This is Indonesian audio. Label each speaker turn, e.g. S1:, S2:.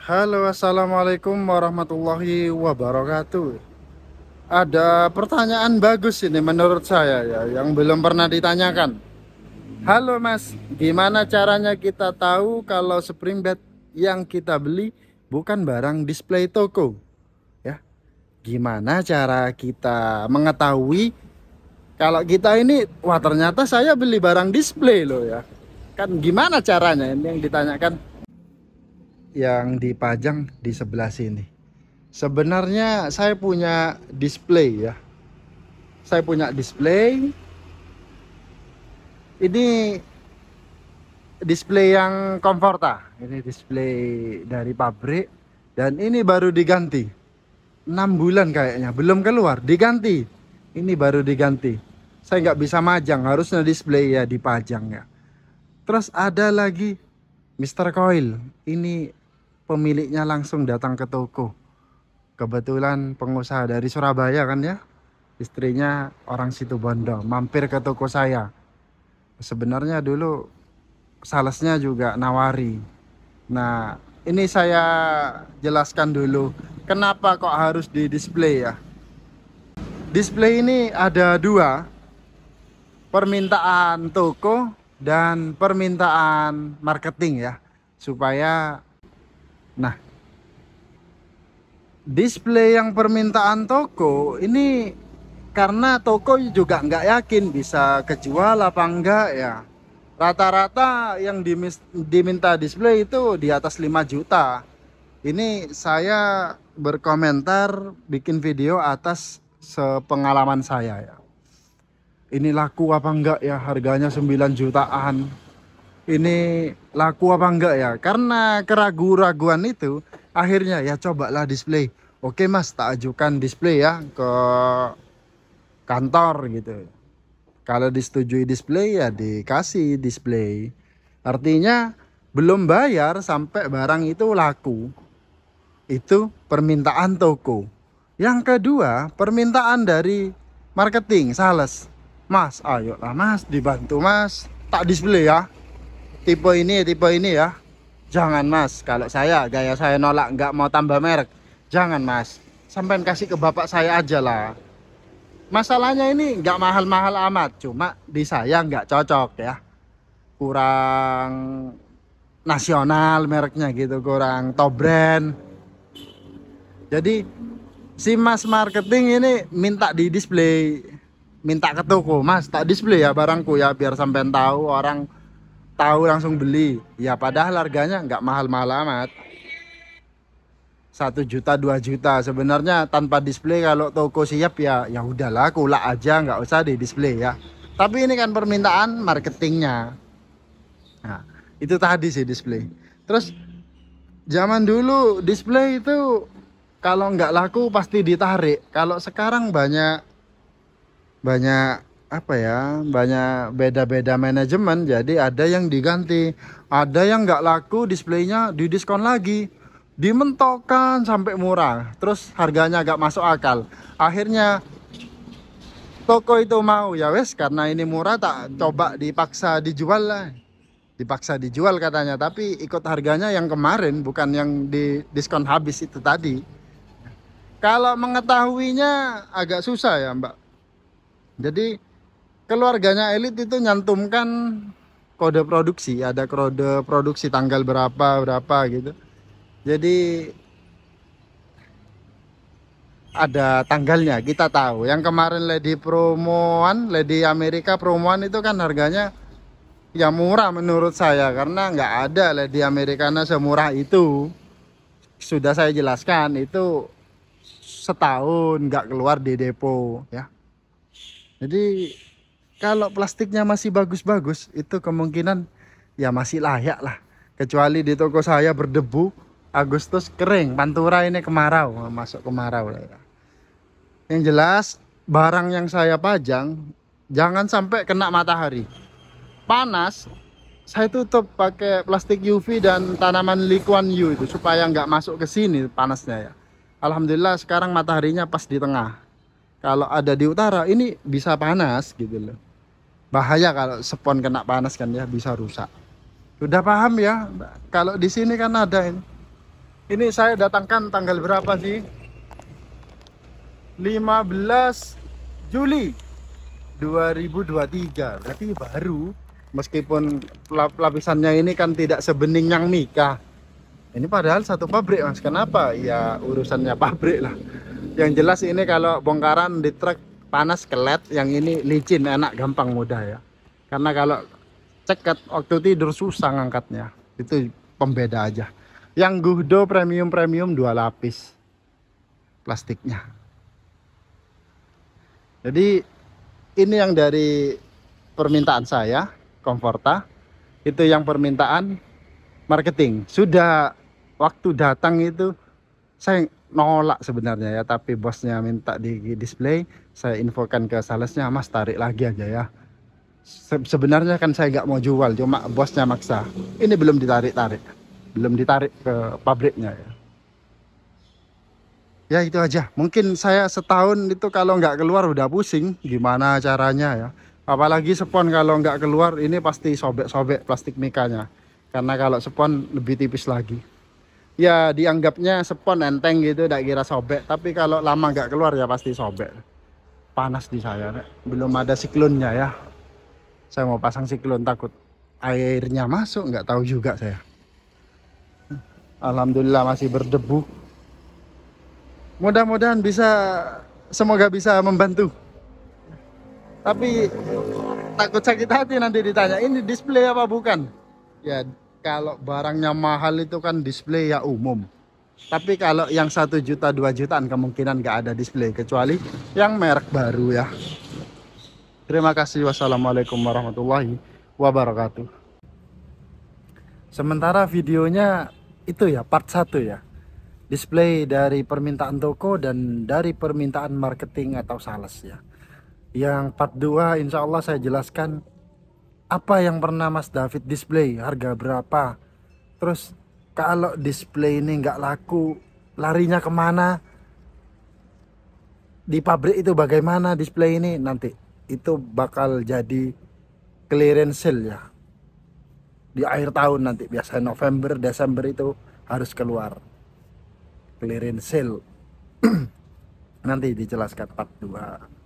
S1: Halo, assalamualaikum warahmatullahi wabarakatuh. Ada pertanyaan bagus ini menurut saya ya, yang belum pernah ditanyakan. Halo Mas, gimana caranya kita tahu kalau spring bed yang kita beli bukan barang display toko? Ya, gimana cara kita mengetahui kalau kita ini, wah ternyata saya beli barang display loh ya. Kan gimana caranya ini yang ditanyakan? Yang dipajang di sebelah sini. Sebenarnya saya punya display ya. Saya punya display. Ini display yang Comforta. Ini display dari pabrik dan ini baru diganti. 6 bulan kayaknya, belum keluar, diganti. Ini baru diganti. Saya nggak bisa majang, harusnya display ya dipajang ya. Terus ada lagi Mr. Coil. Ini pemiliknya langsung datang ke toko. Kebetulan pengusaha dari Surabaya kan ya. Istrinya orang situ Bondo, mampir ke toko saya. Sebenarnya dulu salesnya juga nawari. Nah, ini saya jelaskan dulu kenapa kok harus di display ya. Display ini ada dua, permintaan toko dan permintaan marketing ya, supaya Nah, display yang permintaan toko ini karena toko juga nggak yakin bisa kejual apa enggak ya. Rata-rata yang diminta display itu di atas 5 juta. Ini saya berkomentar bikin video atas sepengalaman saya ya. Ini laku apa enggak ya harganya 9 jutaan ini laku apa enggak ya? Karena keraguan-raguan itu akhirnya ya cobalah display. Oke mas tak ajukan display ya ke kantor gitu. Kalau disetujui display ya dikasih display. Artinya belum bayar sampai barang itu laku. Itu permintaan toko. Yang kedua permintaan dari marketing. Sales. Mas ayolah mas dibantu mas. Tak display ya tipe ini tipe ini ya. Jangan mas. Kalau saya gaya saya nolak nggak mau tambah merek. Jangan mas. Sampai kasih ke bapak saya aja lah. Masalahnya ini nggak mahal-mahal amat cuma di saya nggak cocok ya. Kurang nasional mereknya gitu kurang top brand. Jadi si mas marketing ini minta di display. Minta ke toko mas tak display ya barangku ya biar sampai tahu orang tahu langsung beli. Ya padahal harganya nggak mahal-mahal amat. Satu juta dua juta. Sebenarnya tanpa display kalau toko siap ya ya udahlah kulak aja nggak usah di display ya. Tapi ini kan permintaan marketingnya. Nah itu tadi sih display. Terus zaman dulu display itu kalau nggak laku pasti ditarik. Kalau sekarang banyak banyak apa ya banyak beda-beda manajemen. Jadi ada yang diganti ada yang nggak laku displaynya didiskon lagi dimentokkan sampai murah terus harganya agak masuk akal. Akhirnya toko itu mau ya wes karena ini murah tak coba dipaksa dijual lah. Dipaksa dijual katanya tapi ikut harganya yang kemarin bukan yang di diskon habis itu tadi. Kalau mengetahuinya agak susah ya mbak. Jadi keluarganya elit itu nyantumkan kode produksi. Ada kode produksi tanggal berapa berapa gitu. Jadi ada tanggalnya kita tahu. Yang kemarin Lady promoan Lady Amerika promoan itu kan harganya ya murah menurut saya. Karena nggak ada Lady Americana semurah itu. Sudah saya jelaskan itu setahun nggak keluar di depo ya. Jadi kalau plastiknya masih bagus-bagus itu kemungkinan ya masih layak lah. Kecuali di toko saya berdebu Agustus kering. Pantura ini kemarau masuk kemarau lah ya. yang jelas barang yang saya pajang jangan sampai kena matahari. Panas saya tutup pakai plastik UV dan tanaman likuan U itu supaya nggak masuk ke sini panasnya ya. Alhamdulillah sekarang mataharinya pas di tengah. Kalau ada di utara ini bisa panas gitu loh bahaya kalau spon kena panas kan ya bisa rusak. Udah paham ya? Kalau di sini kan ada ini. Ini saya datangkan tanggal berapa sih? 15 Juli 2023 berarti baru. Meskipun lapisannya ini kan tidak sebening yang Mika ini padahal satu pabrik mas. Kenapa? Ya urusannya pabrik lah. Yang jelas ini kalau bongkaran di truk panas kelet yang ini licin enak gampang mudah ya. Karena kalau ceket waktu tidur susah ngangkatnya. Itu pembeda aja. Yang Guhdo premium premium dua lapis plastiknya. Jadi ini yang dari permintaan saya Komforta. Itu yang permintaan marketing. Sudah waktu datang itu saya nolak sebenarnya ya tapi bosnya minta di display saya infokan ke salesnya mas tarik lagi aja ya. Se sebenarnya kan saya nggak mau jual cuma bosnya maksa. Ini belum ditarik tarik belum ditarik ke pabriknya ya. Ya itu aja. Mungkin saya setahun itu kalau nggak keluar udah pusing gimana caranya ya. Apalagi spon kalau nggak keluar ini pasti sobek-sobek plastik mikanya. Karena kalau spon lebih tipis lagi ya dianggapnya spon enteng gitu tidak kira sobek. Tapi kalau lama nggak keluar ya pasti sobek. Panas di saya belum ada siklonnya ya. Saya mau pasang siklon takut airnya masuk nggak tahu juga saya. Alhamdulillah masih berdebu. Mudah-mudahan bisa semoga bisa membantu. Tapi takut sakit hati nanti ditanya ini display apa bukan? Ya kalau barangnya mahal itu kan display ya umum. Tapi kalau yang satu juta dua jutaan kemungkinan nggak ada display kecuali yang merek baru ya. Terima kasih. Wassalamualaikum warahmatullahi wabarakatuh. Sementara videonya itu ya part satu ya. Display dari permintaan toko dan dari permintaan marketing atau sales ya. Yang part 2 insya Allah saya jelaskan apa yang pernah Mas David display, harga berapa. Terus kalau display ini nggak laku, larinya ke mana? Di pabrik itu bagaimana display ini? Nanti itu bakal jadi clearance sale ya. Di akhir tahun nanti biasanya November Desember itu harus keluar clearance sale. Nanti dijelaskan part 2